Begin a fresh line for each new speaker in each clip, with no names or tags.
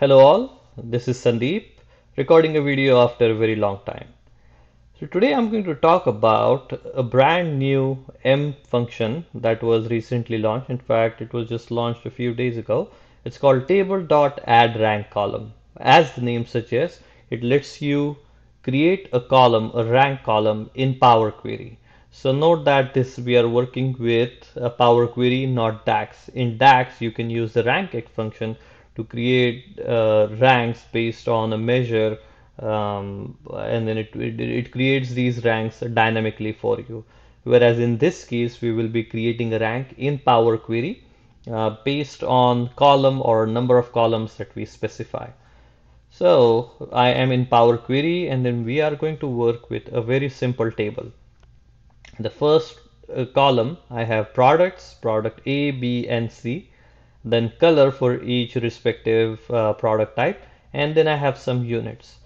Hello all, this is Sandeep recording a video after a very long time. So today I'm going to talk about a brand new M function that was recently launched. In fact, it was just launched a few days ago. It's called table.addRankColumn. As the name suggests, it lets you create a column, a rank column in Power Query. So note that this we are working with a Power Query, not DAX. In DAX, you can use the rank function to create uh, ranks based on a measure um, and then it, it, it creates these ranks dynamically for you. Whereas in this case we will be creating a rank in Power Query uh, based on column or number of columns that we specify. So I am in Power Query and then we are going to work with a very simple table. The first uh, column I have products product A B and C then color for each respective uh, product type and then I have some units.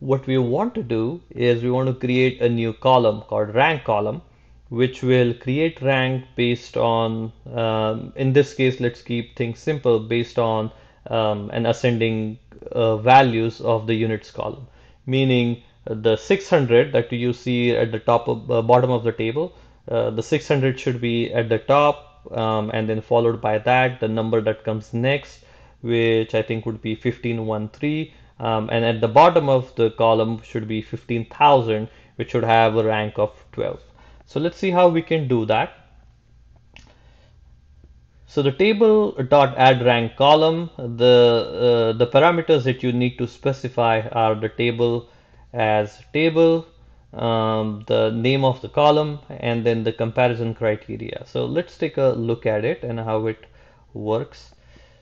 What we want to do is we want to create a new column called rank column which will create rank based on um, in this case let's keep things simple based on um, an ascending uh, values of the units column. Meaning the 600 that you see at the top of uh, bottom of the table uh, the 600 should be at the top um, and then followed by that the number that comes next which I think would be 1513 um, and at the bottom of the column should be 15,000 which should have a rank of 12 so let's see how we can do that. So the table dot add rank column the uh, the parameters that you need to specify are the table as table um, the name of the column and then the comparison criteria. So let's take a look at it and how it works.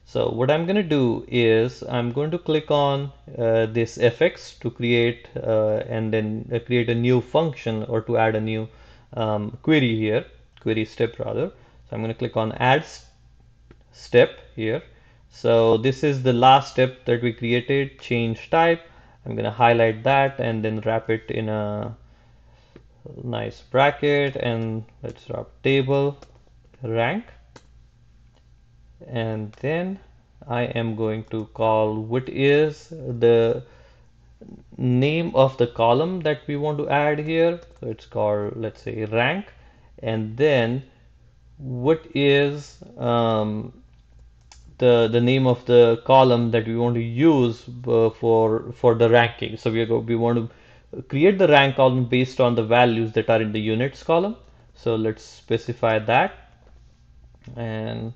So what I'm going to do is I'm going to click on uh, this fx to create uh, and then uh, create a new function or to add a new um, query here, query step rather. So I'm going to click on add step here. So this is the last step that we created, change type. I'm going to highlight that and then wrap it in a nice bracket and let's drop table rank. And then I am going to call what is the name of the column that we want to add here. So it's called let's say rank. And then what is um, the the name of the column that we want to use uh, for for the ranking. So we go we want to create the rank column based on the values that are in the units column. So let's specify that. And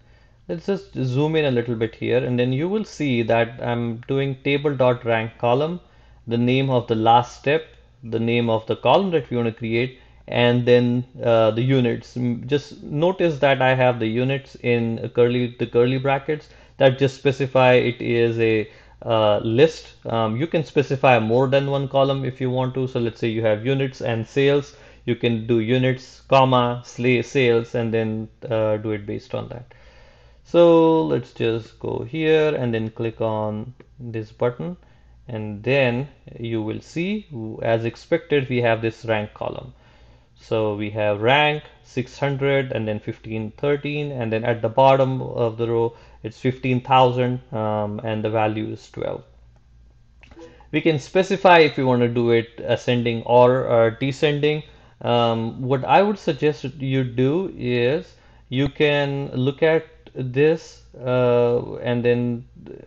let's just zoom in a little bit here. And then you will see that I'm doing table dot rank column the name of the last step the name of the column that we want to create and then uh, the units. Just notice that I have the units in curly the curly brackets that just specify it is a uh, list. Um, you can specify more than one column if you want to. So let's say you have units and sales. You can do units comma sales and then uh, do it based on that. So let's just go here and then click on this button. And then you will see as expected we have this rank column. So we have rank 600 and then 1513 and then at the bottom of the row it's 15,000 um, and the value is 12. We can specify if we want to do it ascending or uh, descending. Um, what I would suggest you do is you can look at this uh, and then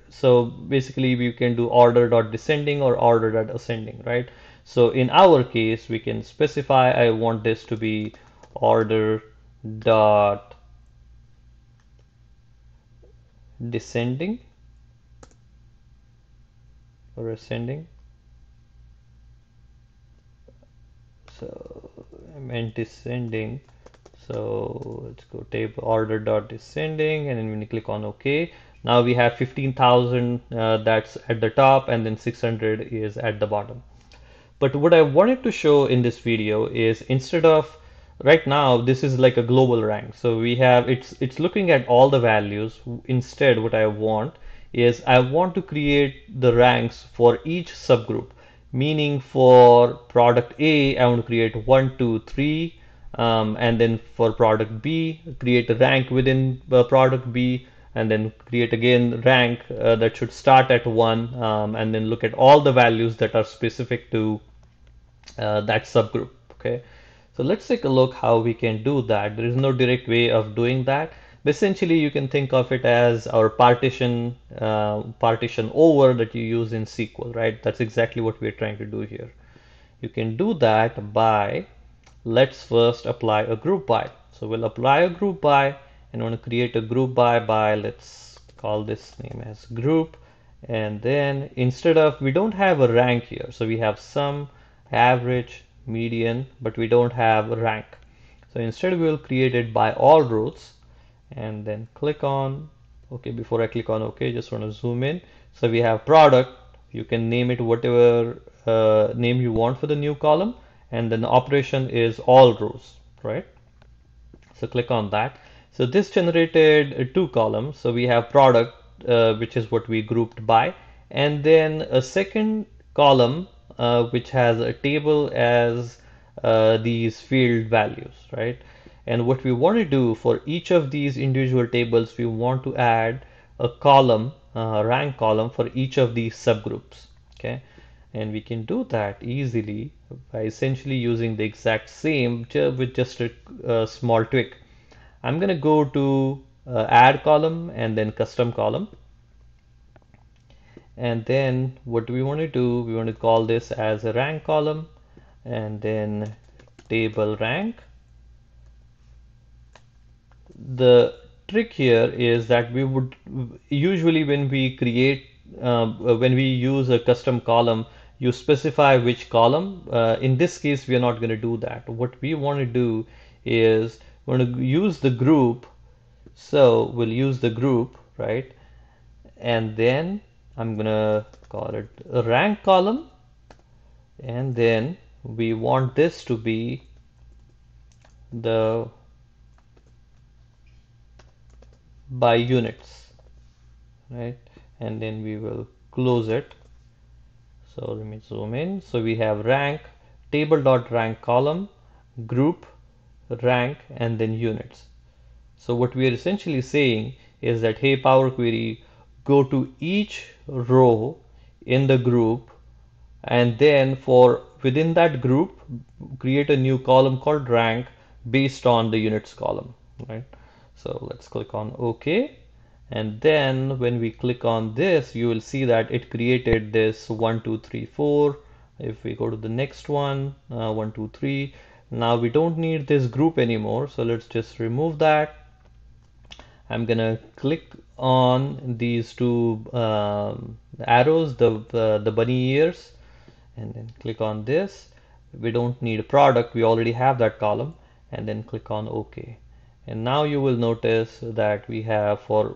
so basically you can do order dot descending or order dot ascending right so in our case, we can specify I want this to be order dot descending or ascending. So I meant descending. So let's go table order dot descending and then when you click on OK, now we have 15,000 uh, that's at the top and then 600 is at the bottom. But what I wanted to show in this video is instead of right now this is like a global rank. So we have it's it's looking at all the values. Instead what I want is I want to create the ranks for each subgroup. Meaning for product A I want to create one two three um, and then for product B create a rank within uh, product B and then create again rank uh, that should start at one um, and then look at all the values that are specific to uh, that subgroup okay so let's take a look how we can do that. There is no direct way of doing that. But essentially you can think of it as our partition uh, partition over that you use in SQL right? That's exactly what we're trying to do here. You can do that by let's first apply a group by. So we'll apply a group by and want to create a group by by let's call this name as group. And then instead of we don't have a rank here. So we have sum average median but we don't have rank. So instead we will create it by all rows and then click on okay before I click on okay just want to zoom in. So we have product. You can name it whatever uh, name you want for the new column and then the operation is all rows right? So click on that. So this generated two columns. So we have product uh, which is what we grouped by and then a second column uh, which has a table as uh, these field values right? And what we want to do for each of these individual tables we want to add a column uh, rank column for each of these subgroups okay? And we can do that easily by essentially using the exact same with just a, a small tweak. I'm gonna go to uh, add column and then custom column and then what do we want to do? We want to call this as a rank column and then table rank. The trick here is that we would usually when we create uh, when we use a custom column you specify which column. Uh, in this case we are not going to do that. What we want to do is we want to use the group. So we'll use the group right? And then I'm gonna call it rank column. And then we want this to be the by units right? And then we will close it. So let me zoom in. So we have rank table dot rank column group rank and then units. So what we are essentially saying is that hey power query go to each row in the group and then for within that group create a new column called rank based on the units column right? So let's click on OK. And then when we click on this you will see that it created this one two three four. If we go to the next one uh, one two three. Now we don't need this group anymore so let's just remove that. I'm gonna click on these two um, arrows the uh, the bunny ears and then click on this. We don't need a product. We already have that column and then click on OK. And now you will notice that we have for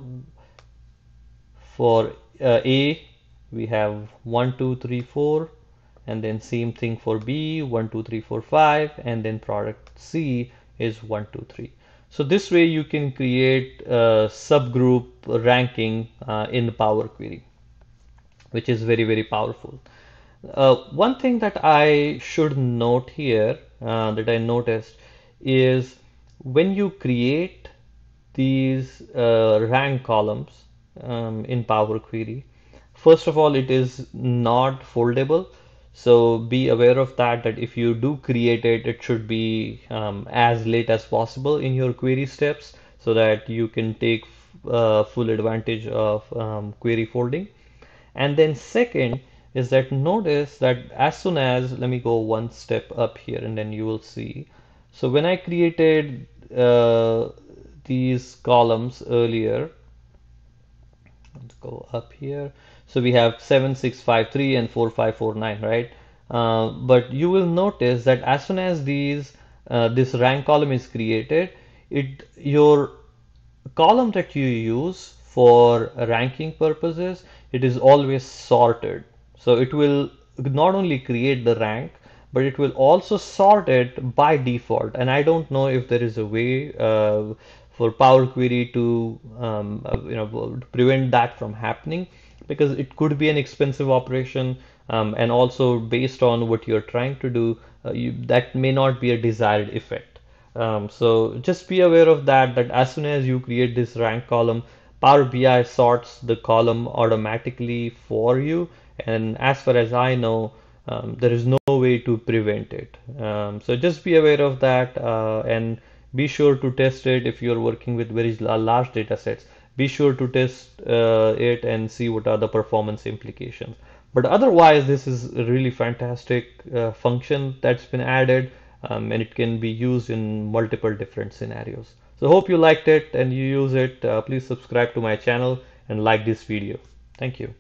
for uh, A we have 1 2 3 4 and then same thing for B 1 2 3 4 5 and then product C is 1 2 3 so this way you can create a subgroup ranking uh, in Power Query, which is very, very powerful. Uh, one thing that I should note here uh, that I noticed is when you create these uh, rank columns um, in Power Query, first of all, it is not foldable. So be aware of that, that if you do create it, it should be um, as late as possible in your query steps so that you can take uh, full advantage of um, query folding. And then second is that notice that as soon as, let me go one step up here and then you will see. So when I created uh, these columns earlier, let's go up here so we have 7653 and 4549, right? Uh, but you will notice that as soon as these uh, this rank column is created, it your column that you use for ranking purposes, it is always sorted. So it will not only create the rank, but it will also sort it by default. And I don't know if there is a way uh, for Power Query to um, uh, you know prevent that from happening because it could be an expensive operation um, and also based on what you're trying to do uh, you, that may not be a desired effect um, so just be aware of that that as soon as you create this rank column Power BI sorts the column automatically for you, and as far as I know, um, there is no way to prevent it. Um, so just be aware of that uh, and be sure to test it if you're working with very large data sets. Be sure to test uh, it and see what are the performance implications. But otherwise, this is a really fantastic uh, function that's been added um, and it can be used in multiple different scenarios. So hope you liked it and you use it. Uh, please subscribe to my channel and like this video. Thank you.